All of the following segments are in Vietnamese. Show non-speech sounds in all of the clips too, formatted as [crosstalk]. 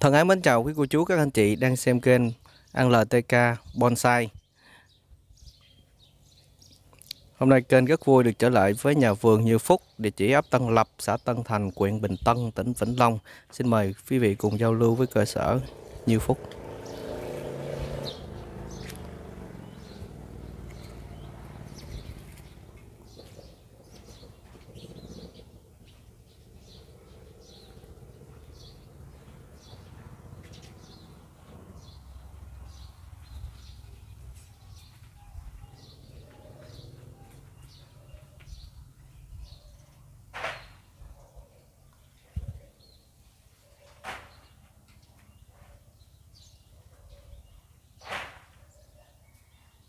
Thân ái mến chào quý cô chú các anh chị đang xem kênh ăn LTK Bonsai. Hôm nay kênh rất vui được trở lại với nhà vườn Như Phúc, địa chỉ ấp Tân Lập, xã Tân Thành, huyện Bình Tân, tỉnh Vĩnh Long. Xin mời quý vị cùng giao lưu với cơ sở Như Phúc.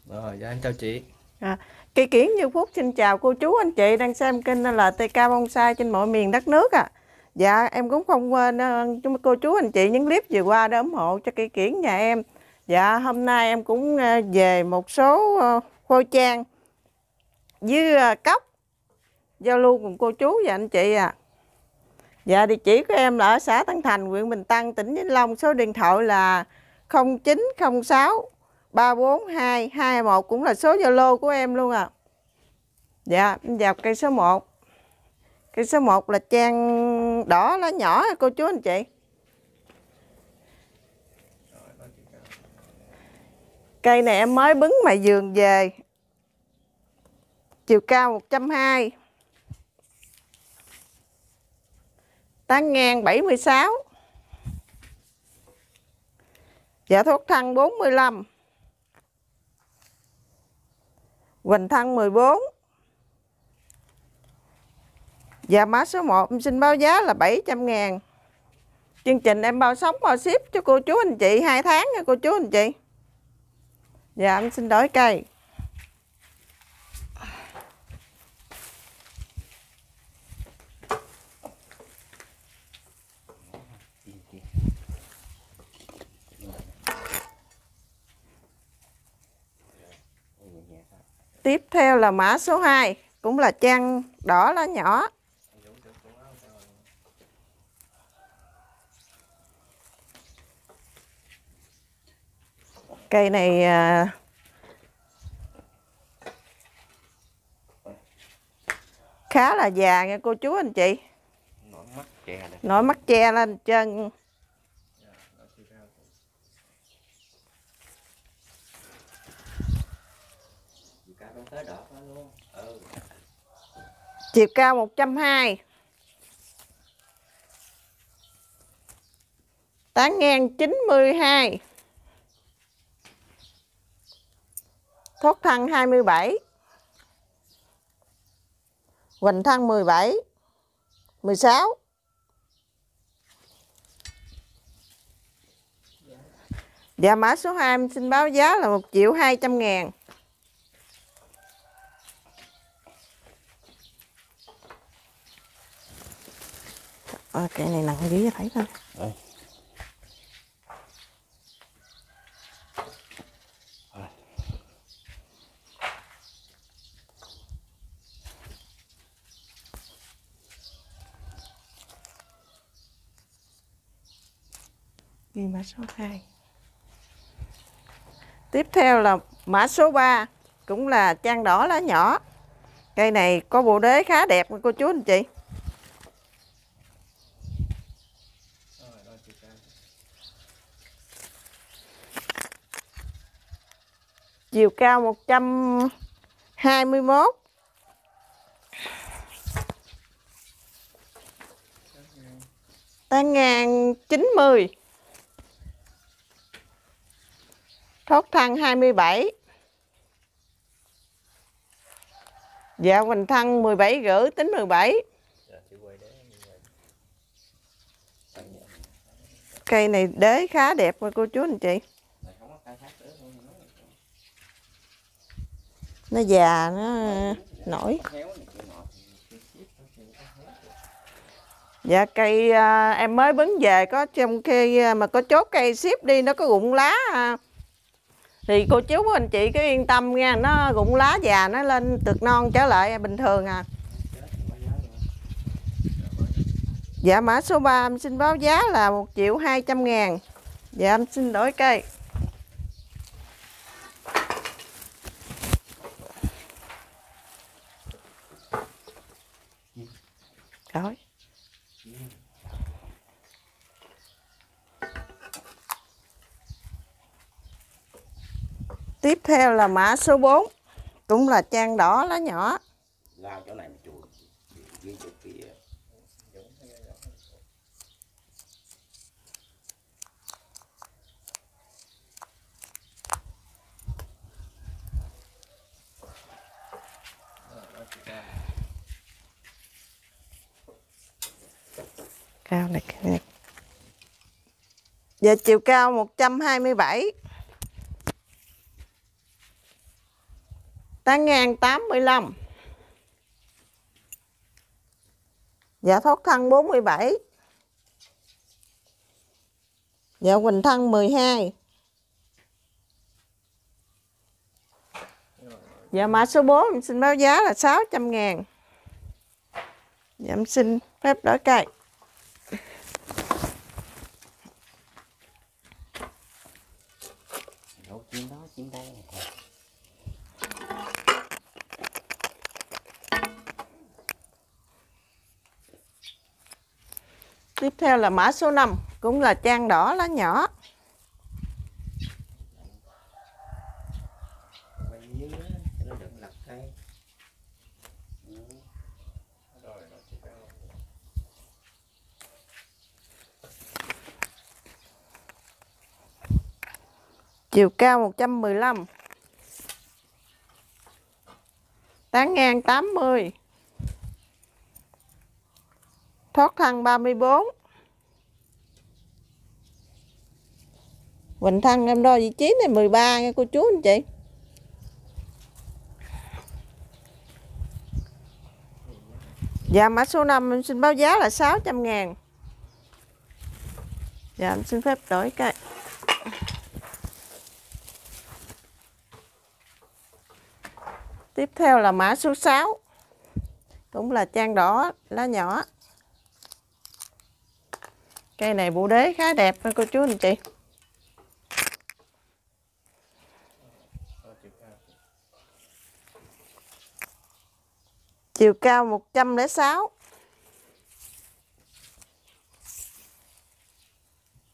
Rồi, dạ, anh chào chị. À, Cây Kiến Như Phúc xin chào cô chú anh chị đang xem kênh là TK Bonsai trên mọi miền đất nước à. Dạ em cũng không quên uh, cô chú anh chị những clip vừa qua để ủng hộ cho cây Kiến nhà em. Dạ hôm nay em cũng uh, về một số uh, khô trang với uh, cốc giao lưu cùng cô chú và anh chị à. Dạ địa chỉ của em là ở xã Tân Thành, huyện Bình Tân, tỉnh Vĩnh Long. Số điện thoại là 0906 342 21 cũng là số Zalo của em luôn à. Dạ, em vào cây số 1. Cây số 1 là trang đỏ lá nhỏ à, cô chú anh chị. Cây này em mới bứng mà vườn về. Chiều cao 120. Tán ngang 76. Giả dạ, thuốc thăng 45. Quỳnh Thân 14 Và mã số 1 em xin báo giá là 700 ngàn. Chương trình em bao sống bao ship cho cô chú anh chị 2 tháng nha, cô chú anh chị. Dạ em xin đổi cây. Tiếp theo là mã số 2 Cũng là trang đỏ lá nhỏ Cây này à, khá là già nha cô chú anh chị Nổi mắt chè đây. Nổi mắt che lên chân Chiều cao 120 Tán ngang 92 Thoát thân 27 Hoành thân 17 16 Dạ mã số 2 em xin báo giá là 1 triệu 200 ngàn. À, cái này nặng dữ thấy thôi Rồi. ghi mã số 2 tiếp theo là mã số 3 cũng là trang đỏ lá nhỏ. Cây này có bộ đế khá đẹp cô chú anh chị chiều cao 121 tán ngang 90 thoát thân 27 dạ Quỳnh thân 17 rưỡi, tính 17 cây này đế khá đẹp mà cô chú anh chị. Nó già nó nổi. Dạ cây à, em mới bứng về có trong khi à, mà có chốt cây ship đi nó có rụng lá à. thì cô chú anh chị cứ yên tâm nha nó rụng lá già nó lên tược non trở lại bình thường à. Dạ mã số 3 em xin báo giá là 1 triệu 200 ngàn. Dạ em xin đổi cây. Rồi. Tiếp theo là mã số 4 Cũng là trang đỏ lá nhỏ. Là chỗ này mà chuột dưới chỗ kia cao này, cái này. Dạ chiều cao 127 Tán ngang 85 Dạ thoát thân 47 Dạ Quỳnh thân 12 Dạ mã số 4 em xin báo giá là 600 ngàn. Dạ em xin phép đổi cây Đâu chim đó chim đây Tiếp theo là mã số 5 Cũng là trang đỏ lá nhỏ. Chiều cao 115 Tán ngang 80 Thoát thân 34 Quỳnh thân em đo vị trí này 13 nha cô chú anh chị. Dạ mã số 5 em xin báo giá là 600 ngàn. Dạ em xin phép đổi cái. Tiếp theo là mã số 6 Cũng là trang đỏ, lá nhỏ. Cây này bộ đế khá đẹp nha cô chú anh chị. Chiều cao 106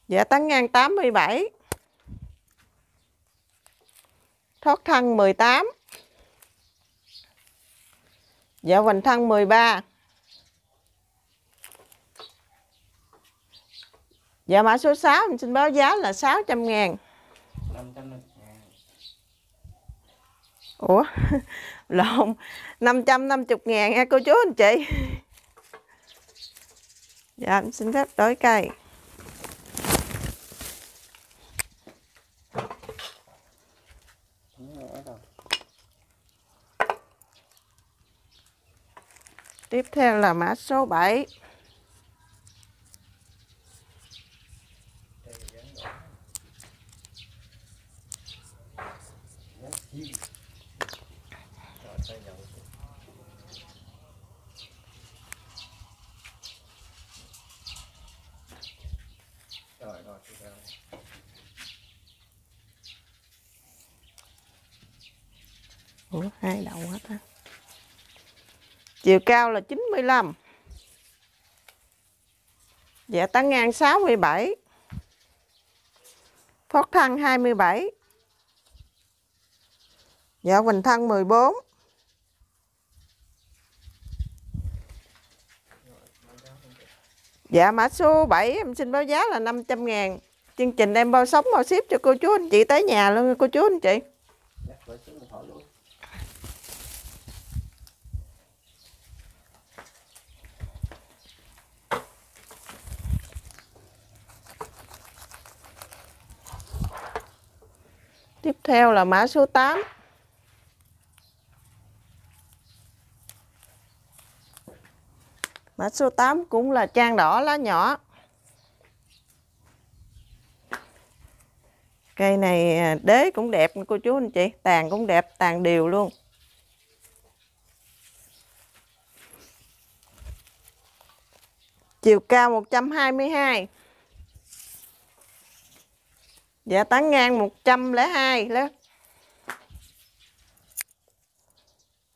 Dạ tán ngang 87 Thoát thân 18 Dạ vành thân 13 Dạ mã số 6 em xin báo giá là 600 ngàn. [laughs] Năm trăm năm ngàn Ủa lộn 550 ngàn nha, cô chú anh chị. Dạ em xin phép đổi cây. Tiếp theo là mã số 7 Ủa hai đầu hết á Chiều cao là 95 Dạ tán ngang 67 Thoát thân 27 Dạ bình thân 14 Dạ mã số 7 em xin báo giá là 500 ngàn. Chương trình em bao sống bao ship cho cô chú anh chị tới nhà luôn cô chú anh chị Chắc phải xuống điện thoại luôn Tiếp theo là mã số 8 Mã số 8 cũng là trang đỏ lá nhỏ. Cây này à, đế cũng đẹp cô chú anh chị. Tàn cũng đẹp, tàn đều luôn. Chiều cao 122. Dạ tán ngang 102 đó.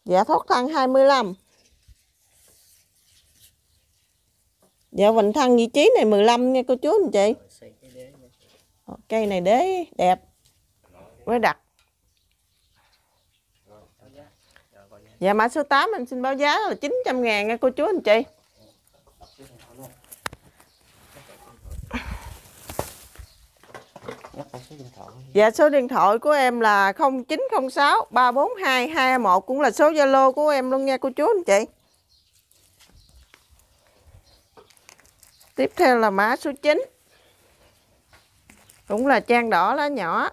Dạ thoát thân 25. Dạ vịnh thân vị trí này 15 nha cô chú anh chị. Ờ, cây này đế, đẹp. Mới đặt. Dạ mã số 8 em xin báo giá là 900 ngàn nha cô chú anh chị. đọc số điện thoại luôn nhắc lại số điện thoại luôn. Dạ số điện thoại của em là 0906 342 221 cũng là số Zalo của em luôn nha cô chú, anh chị. Tiếp theo là mã số 9. Cũng là trang đỏ lá nhỏ.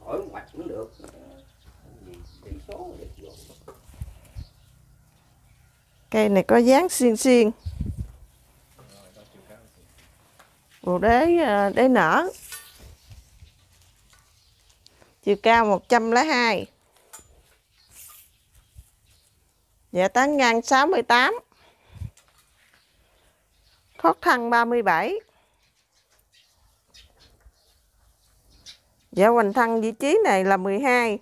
hỏi ngoặt cũng được gì tỷ số được vô Cây này có dáng xiên xiên. Bộ đế à, đế nở. Chiều cao 102. Dạ tán ngang 68. Thoát thân 37. Dạ hoành thân vị trí này là 12.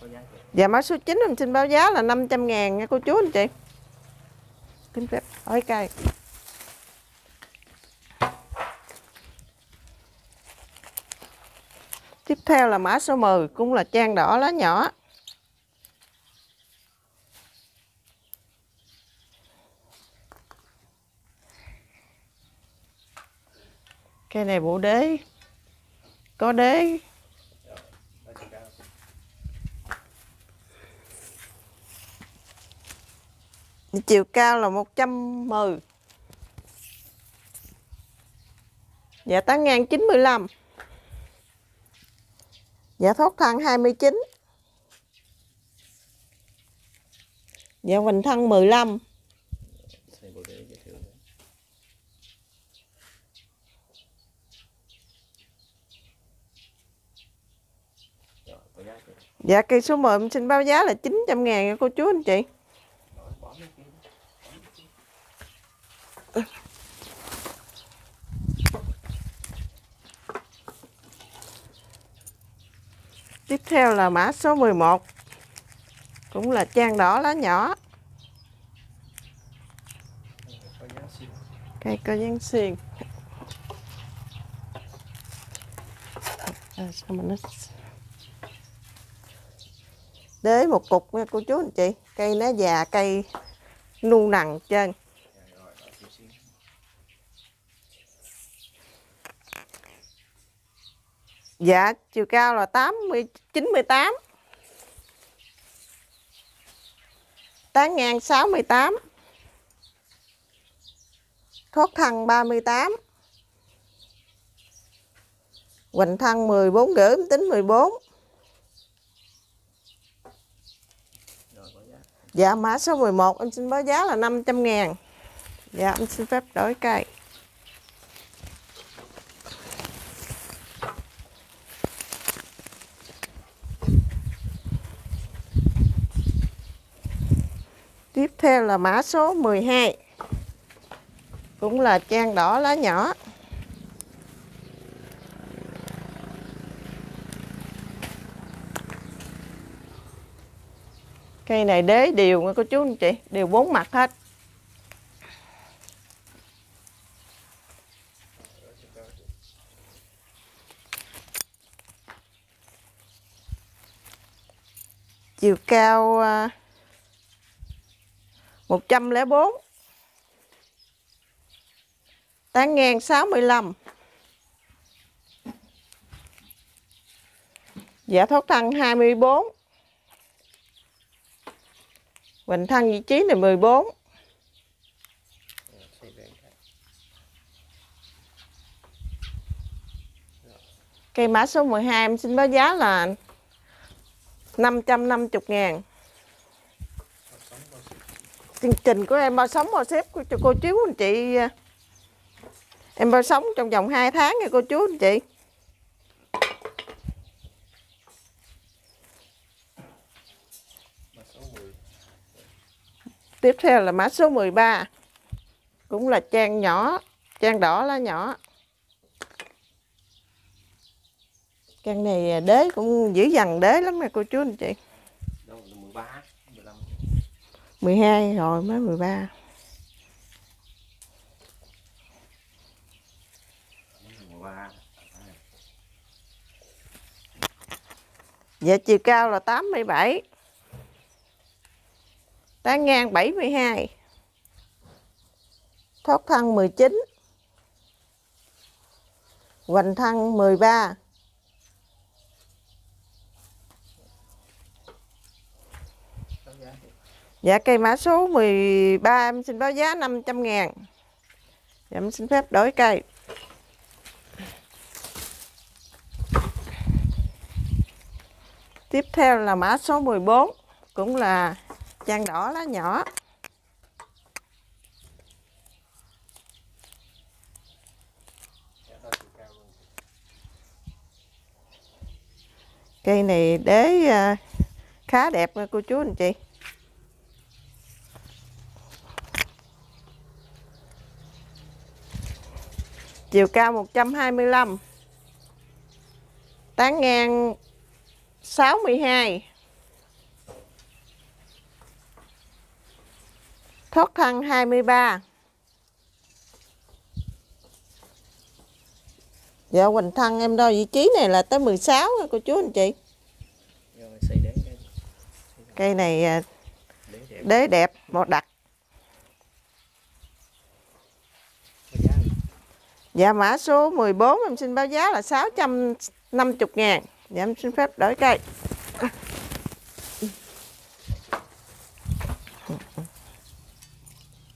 có giá chưa? Dạ mã số 9 em xin báo giá là 500 ngàn nha cô chú anh chị. Kính phép Ok. Tiếp theo là mã số 10 cũng là trang đỏ lá nhỏ. Cây này bộ đế. Có đế chiều cao là 110 dạ tán ngang 95 dạ thoát thân 29 dạ hoành thân 15 dạ cây số 10 em xin báo giá là 900 ngàn nha cô chú, anh chị rồi bỏ mấy kia tiếp theo là mã số 11 cũng là trang đỏ lá nhỏ. Cây có dáng xiên. À, sao nó đế một cục nha cô chú anh chị. Cây nó già cây nu nằng trên rồi rồi xíu xíu dạ chiều cao là 80 98 tán ngang 68 thoát thân 38 hoành thân 14 gửi tính 14 Dạ mã số 11 em xin báo giá là 500 ngàn. Dạ em xin phép đổi cây Tiếp theo là mã số 12 Cũng là trang đỏ lá nhỏ Cây này đế đều nha cô chú anh chị, đều bốn mặt hết. Chiều cao à, 104. Tán ngang 65. Dạ thoát thân 24. Hoành thân vị trí này 14. Cây mã số 12 em xin báo giá là 550 ngàn. cuộc sống có sự Chương trình của em bao sống bao xếp của cho cô chú anh chị à. Em bao sống trong vòng 2 tháng nha cô chú anh chị. Tiếp theo là mã số 13. Cũng là trang nhỏ, trang đỏ lá nhỏ. Trang này à, đế cũng dữ dằn đế lắm nè cô chú anh chị. đâu 13 12 rồi, mới 13. Dạ chiều cao là 87. Tán ngang 72. Thoát thân 19. Hoành thân 13. báo giá thì Dạ cây mã số 13 em xin báo giá 500 ngàn. Dạ em xin phép đổi cây. Tiếp theo là mã số 14 cũng là trang đỏ lá nhỏ. Cây này đế à, khá đẹp nha cô chú anh chị. Chiều cao 125. Tán ngang 62. Thoát thân 23. Dạ Quỳnh Thân em đo vị trí này là tới 16 nha cô chú anh chị. cái Cây này à, đế đẹp, một đặc. báo giá thì Dạ mã số 14 em xin báo giá là 650 ngàn. Dạ em xin phép đổi cây.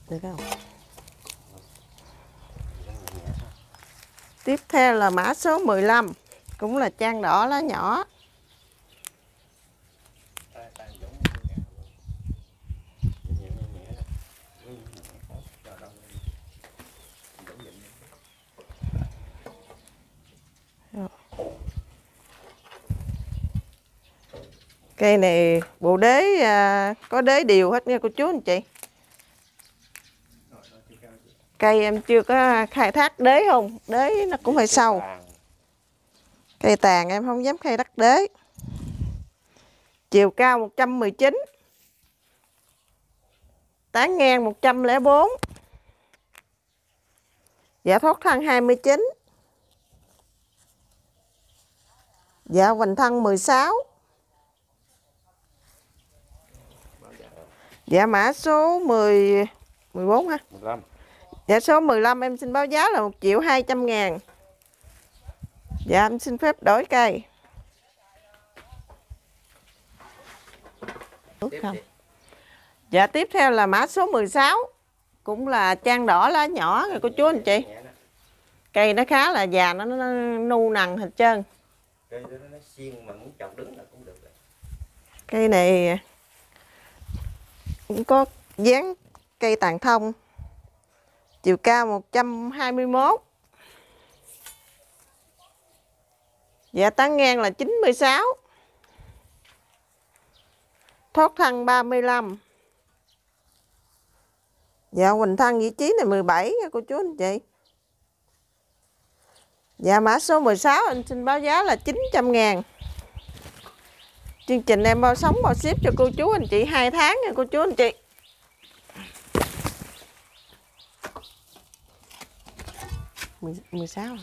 Được không? Tiếp theo là mã số 15 Cũng là trang đỏ lá nhỏ tay tay giống một cái ngàn luôn nhẹ nhẹ nhẹ đó Ừ, nhẹ tốt rồi đâu giống vậy Cây này bộ đế à, có đế điều hết nha cô chú anh chị Cây em chưa có khai thác đế không Đế nó cũng hơi sâu Cây tàn em không dám khai đắc đế. Chiều cao 119. Tán ngang 104. giả thoát thân 29. Dạ hoành thân 16. báo giá Dạ mã số 10 14 ha. 15 Dạ số 15 em xin báo giá là 1 triệu 200 ngàn. Dạ em xin phép đổi cây. Không? Dạ tiếp theo là mã số 16 Cũng là trang đỏ lá nhỏ rồi cô chú anh chị nhẹ đó Cây nó khá là già nó, nó nu nằng hết trơn cây nó xiên mà muốn chọc đứng là cũng được. Cây này cũng có dáng cây tàn thông. Chiều cao 121 Dạ tán ngang là 96 Thoát thân 35 Dạ huỳnh Thân, vị trí này 17 nha cô chú anh chị. Dạ mã số 16 anh xin báo giá là 900 ngàn. Chương trình em bao sống bao ship cho cô chú anh chị 2 tháng nha, cô chú anh chị. Mười- sáu?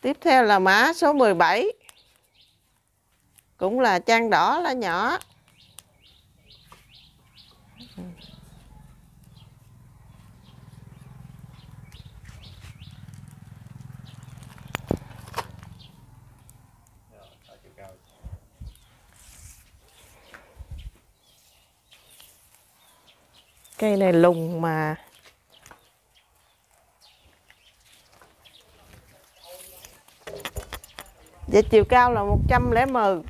Tiếp theo là mã số 17 Cũng là trang đỏ lá nhỏ Rồi, đó chiều cao Cây này lùng mà. Dạ chiều cao là 110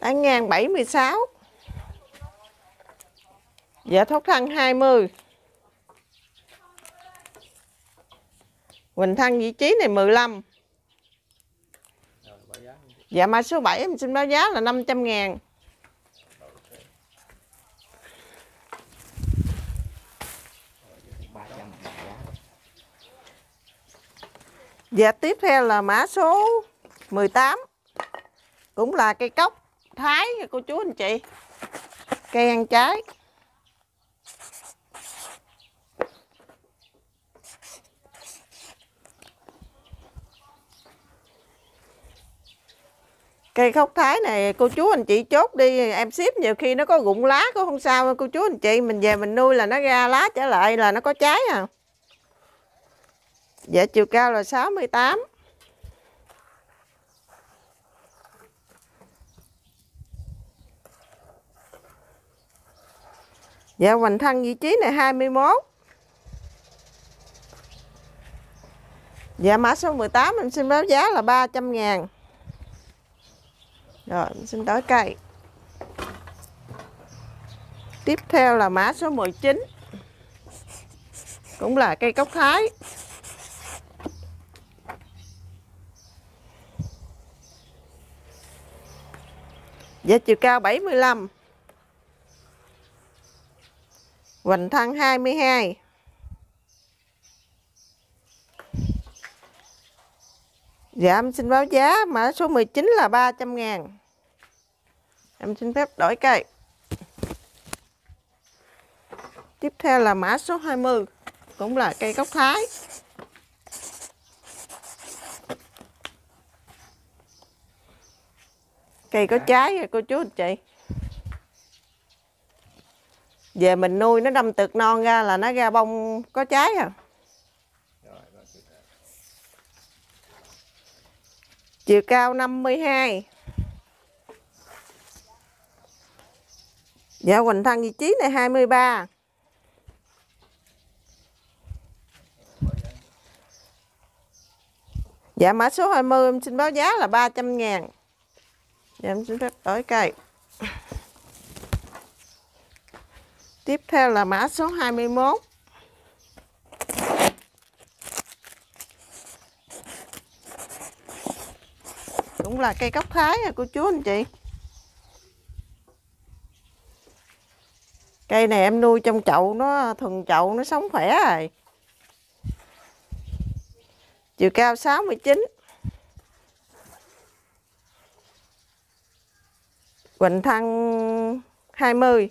Tán ngang 76 Dạ thốt thân 20 Quỳnh thân vị trí này 15 Dạ mã số 7 em xin báo giá là 500 ngàn. Dạ tiếp theo là mã số 18 Cũng là cây cốc Thái nha cô chú anh chị. Cây ăn trái. Cây khóc thái này, cô chú anh chị chốt đi, Em ship nhiều khi nó có rụng lá cũng không sao cô chú anh chị. Mình về mình nuôi là nó ra lá trở lại là nó có trái à. Dạ chiều cao là 68 Dạ hoành thân vị trí này 21 Dạ mã số 18 em xin báo giá là 300 ngàn. Rồi, em xin tới cây. Tiếp theo là mã số 19 Cũng là cây cốc thái. Dạ chiều cao 75 Hoành thân 22 Dạ em xin báo giá, mã số 19 là 300 ngàn. Em xin phép đổi cây. Tiếp theo là mã số 20 Cũng là cây cốc thái. Cây có trái rồi cô chú anh chị. Về mình nuôi nó đâm tực non ra là nó ra bông có trái à. Chiều cao 52 Dạ Quỳnh Thân vị trí này 23 Dạ mã số 20 em xin báo giá là 300 ngàn Dạ em xin phép đổi cây. Tiếp theo là mã số 21 Cũng là cây cốc thái nha cô chú anh chị. Cây này em nuôi trong chậu nó, thuần chậu nó sống khỏe rồi. Chiều cao 69 Quỳnh thân 20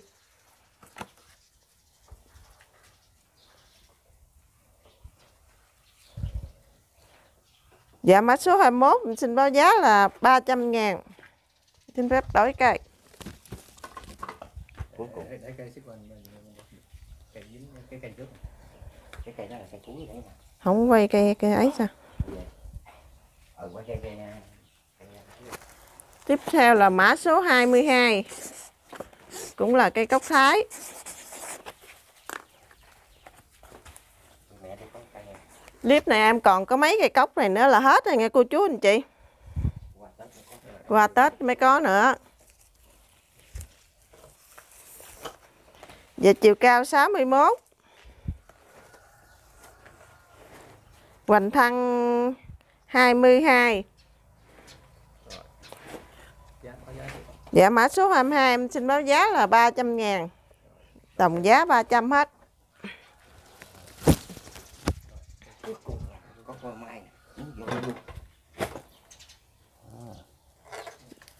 Dạ mã số 21 mình xin báo giá là 300 ngàn. Xin phép đổi cây. Cuối cùng. Để, để cây xích quanh cây dính cái cây trước. Cái cây đó là cây cuối đấy nè Không quay cây, cây ấy sao? Ừ qua cây cây cây Tiếp theo là mã số 22 Cũng là cây cốc thái. Clip này em còn có mấy cây cốc này nữa là hết rồi nghe cô chú anh chị. Qua tết mới có nữa. Và chiều cao 61 Hoành thăng 22 giá có giá thì Dạ mã số 22 em xin báo giá là 300 ngàn. Tổng giá 300 hết.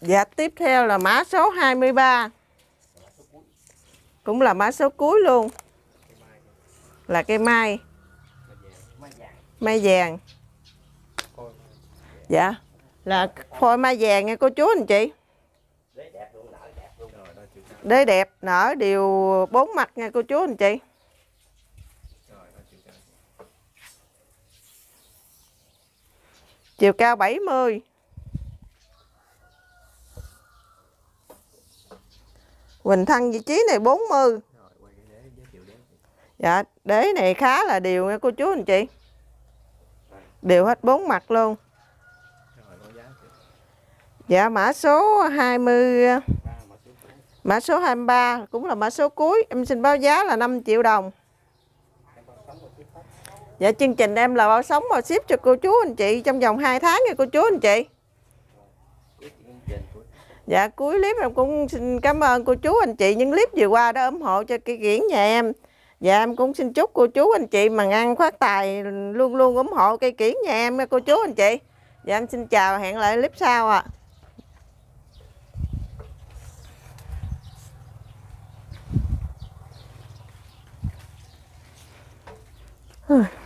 Dạ tiếp theo là mã số 23 Cũng là mã số cuối luôn. Là cây mai. Mai vàng. Mai vàng Dạ Là phôi mai vàng nha cô chú, anh chị đấy đẹp luôn nở đẹp luôn. Rồi đó chiều cao. Đế đẹp nở đều bốn mặt nha cô chú anh chị. Rồi đó chiều cao. Chiều cao 70 Quỳnh thân vị trí này 40 rồi đế đế. Dạ đế này khá là đều nha cô chú anh chị. Đều hết bốn mặt luôn rồi có giá thì Dạ mã số 20 Mã số 23 cũng là mã số cuối, em xin báo giá là 5 triệu đồng. Dạ chương trình em là bao sống bao ship cho cô chú anh chị trong vòng 2 tháng nha cô chú anh chị. Dạ cuối clip em cũng xin cảm ơn cô chú anh chị những clip vừa qua đã ủng hộ cho cây kiển nhà em. Dạ em cũng xin chúc cô chú anh chị mà ăn phát tài luôn luôn ủng hộ cây kiển nhà em nha cô chú anh chị. Dạ em xin chào hẹn lại clip sau ạ. À. Oh.